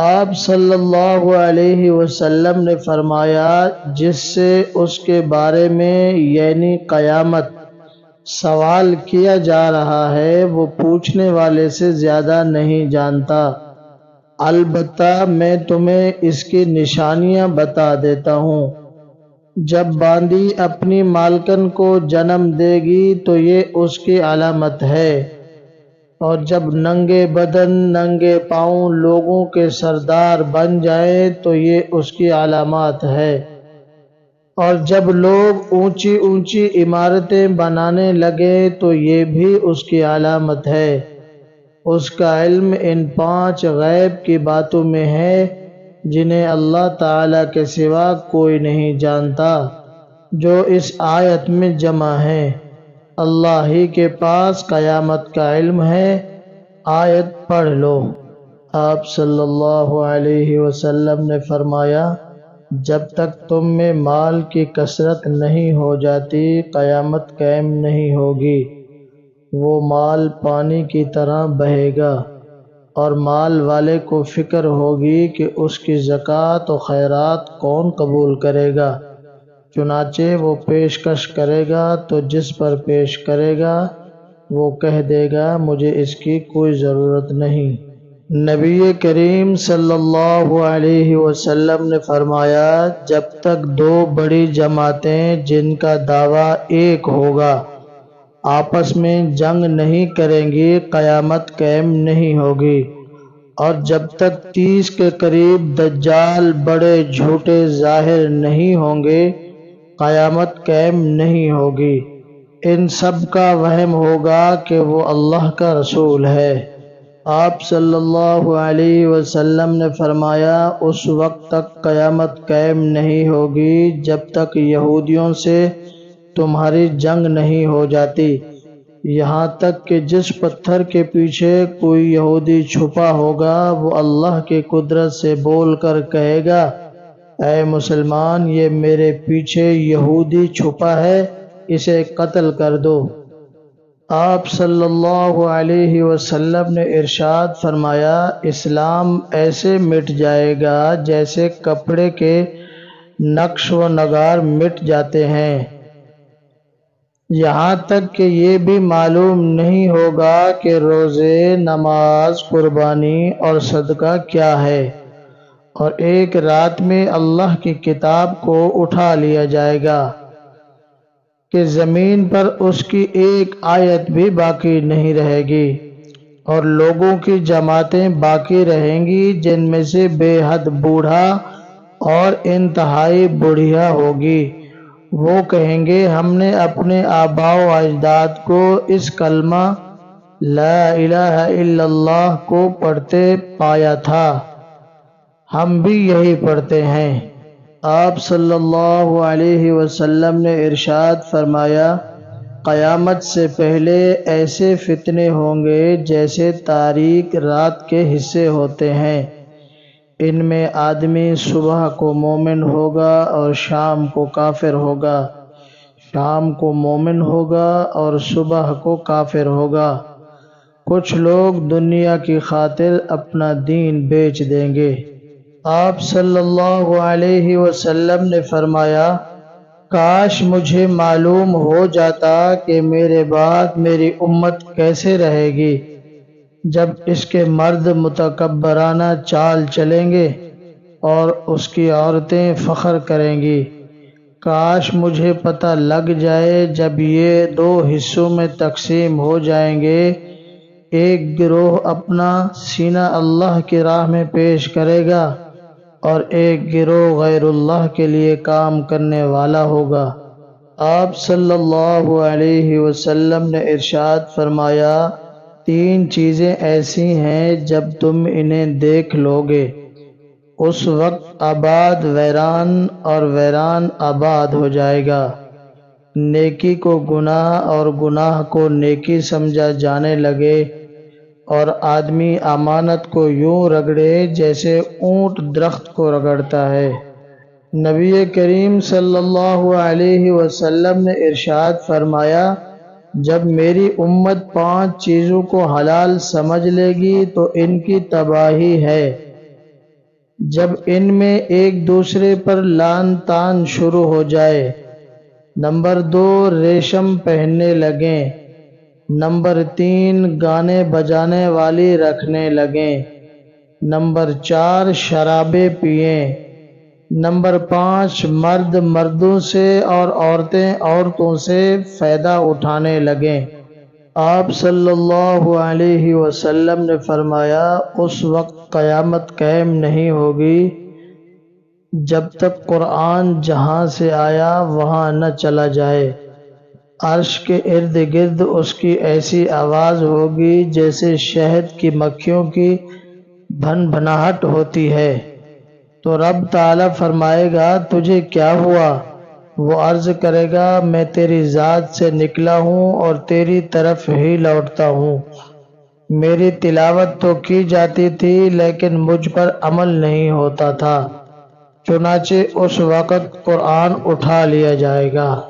آپ صلی اللہ علیہ وسلم نے فرمایا جس سے اس کے بارے میں یعنی قیامت سوال کیا جا رہا ہے، وہ پوچھنے والے سے زیادہ نہیں جانتا۔ البتہ میں تمہیں اس کی نشانیاں بتا دیتا ہوں۔ جب باندی اپنی مالکن کو جنم دے گی تو یہ اس کی علامت ہے۔ اور جب ننگے بدن، ننگے پاؤں لوگوں کے سردار بن جائیں تو یہ اس کی علامات ہے۔ اور جب لوگ اونچی اونچی عمارتیں بنانے لگے تو یہ بھی اس کی علامت ہے۔ اس کا علم ان پانچ غیب کی باتوں میں ہے، جنہیں اللہ تعالیٰ کے سوا کوئی نہیں جانتا، جو اس آیت میں جمع ہے اللہ ہی کے پاس قیامت کا علم ہے۔ آیت پڑھ لو۔ آپ صلی اللہ علیہ وسلم نے فرمایا، جب تک تم میں مال کی کثرت نہیں ہو جاتی، قیامت قائم نہیں ہوگی۔ وہ مال پانی کی طرح بہے گا۔ اور مال والے کو فکر ہوگی کہ اس کی زکوٰۃ و خیرات کون قبول کرے گا۔ چنانچہ وہ پیشکش کرے گا تو جس پر پیش کرے گا، وہ کہہ دے گا، مجھے اس کی کوئی ضرورت نہیں۔ نبی کریم صلی اللہ علیہ وسلم نے فرمایا، جب تک دو بڑی جماعتیں جن کا دعویٰ ایک ہوگا، آپس میں جنگ نہیں کریں گی، قیامت قائم نہیں ہوگی۔ اور جب تک تیس کے قریب دجال بڑے جھوٹے ظاہر نہیں ہوں گے قیامت قائم نہیں ہوگی۔ ان سب کا وہم ہوگا کہ وہ اللہ کا رسول ہے۔ آپ صلی اللہ علیہ وسلم نے فرمایا، اس وقت تک قیامت قائم نہیں ہوگی جب تک یہودیوں سے تمہاری جنگ نہیں ہو جاتی۔ یہاں تک کہ جس پتھر کے پیچھے کوئی یہودی چھپا ہوگا، وہ اللہ کی قدرت سے بول کر کہے گا اے مسلمان، یہ میرے پیچھے یہودی چھپا ہے، اسے قتل کر دو۔ آپ صلی اللہ علیہ وسلم نے ارشاد فرمایا، اسلام ایسے مٹ جائے گا جیسے کپڑے کے نقش و نگار مٹ جاتے ہیں۔ یہاں تک کہ یہ بھی معلوم نہیں ہوگا کہ روزے، نماز، قربانی اور صدقہ کیا ہے۔ اور ایک رات میں اللہ کی کتاب کو اٹھا لیا جائے گا کہ زمین پر اس کی ایک آیت بھی باقی نہیں رہے گی اور لوگوں کی جماعتیں باقی رہیں گی جن میں سے بے حد بوڑھا اور انتہائی بڑھیا ہوگی۔ وہ کہیں گے، ہم نے اپنے آبا و اجداد کو اس کلمہ لا الہ الا اللہ کو پڑھتے پایا تھا۔ ہم بھی یہی پڑھتے ہیں۔ آپ صلی اللہ علیہ وسلم نے ارشاد فرمایا، قیامت سے پہلے ایسے فتنے ہوں گے جیسے تاریخ رات کے حصے ہوتے ہیں۔ ان میں آدمی صبح کو مومن ہوگا اور شام کو کافر ہوگا۔ شام کو مومن ہوگا اور صبح کو کافر ہوگا۔ کچھ لوگ دنیا کی خاطر اپنا دین بیچ دیں گے۔ آپ صلی اللہ علیہ وسلم نے فرمایا، کاش مجھے معلوم ہو جاتا کہ میرے بعد میری امت کیسے رہے گی۔ جب اس کے مرد متکبرانہ چال چلیں گے اور اس کی عورتیں فخر کریں گی۔ کاش مجھے پتہ لگ جائے جب یہ دو حصوں میں تقسیم ہو جائیں گے۔ ایک گروہ اپنا سینہ اللہ کی راہ میں پیش کرے گا۔ اور ایک گروہ غیر اللہ کے لیے کام کرنے والا ہوگا۔ آپ صلی اللہ علیہ وسلم نے ارشاد فرمایا، تین چیزیں ایسی ہیں جب تم انہیں دیکھ لو گے اس وقت آباد ویران اور ویران آباد ہو جائے گا۔ نیکی کو گناہ اور گناہ کو نیکی سمجھا جانے لگے۔ اور آدمی امانت کو یوں رگڑے جیسے اونٹ درخت کو رگڑتا ہے۔ نبی کریم صلی اللہ علیہ وسلم نے ارشاد فرمایا، جب میری امت پانچ چیزوں کو حلال سمجھ لے گی تو ان کی تباہی ہے۔ جب ان میں ایک دوسرے پر لان تان شروع ہو جائے، نمبر دو، ریشم پہننے لگیں۔ نمبر تین گانے بجانے والی رکھنے لگیں۔ نمبر چار شرابیں پئیں۔ نمبر پانچ مرد مردوں سے اور عورتیں عورتوں سے فائدہ اٹھانے لگیں۔ آپ صلی اللہ علیہ وسلم نے فرمایا، اس وقت قیامت قائم نہیں ہوگی جب تک قرآن جہاں سے آیا وہاں نہ چلا جائے۔ عرش کے ارد گرد اس کی ایسی آواز ہوگی جیسے شہد کی مکھیوں کی بھن بھناہٹ ہوتی ہے۔ تو رب تعالیٰ فرمائے گا، تجھے کیا ہوا؟ وہ عرض کرے گا، میں تیری ذات سے نکلا ہوں اور تیری طرف ہی لوٹتا ہوں۔ میری تلاوت تو کی جاتی تھی، لیکن مجھ پر عمل نہیں ہوتا تھا۔ چنانچہ اس وقت قرآن اٹھا لیا جائے گا۔